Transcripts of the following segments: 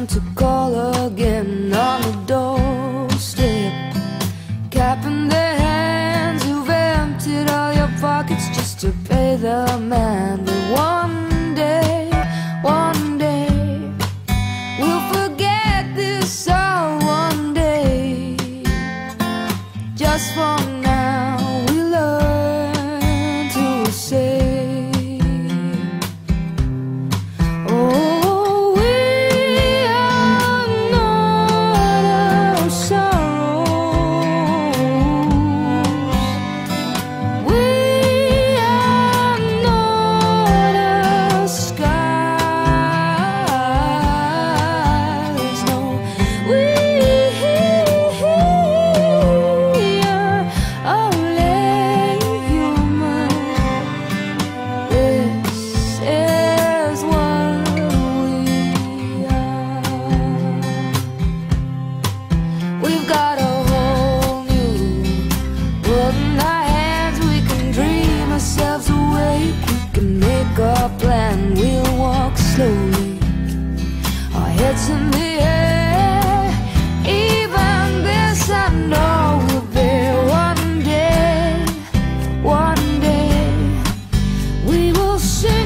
time to call again on the doorstep. Capping their hands, you've emptied all your pockets just to pay the man. shame.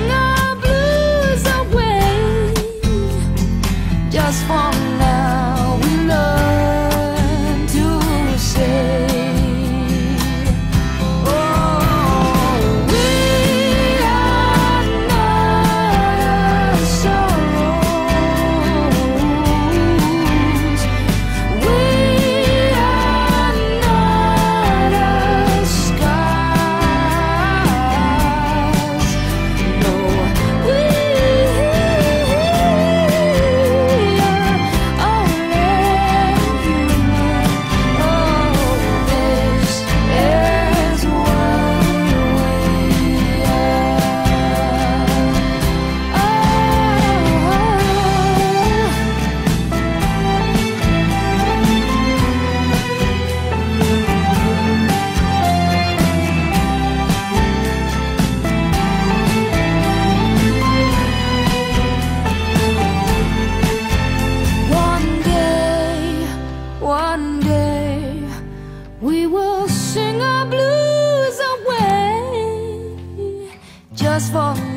just for me.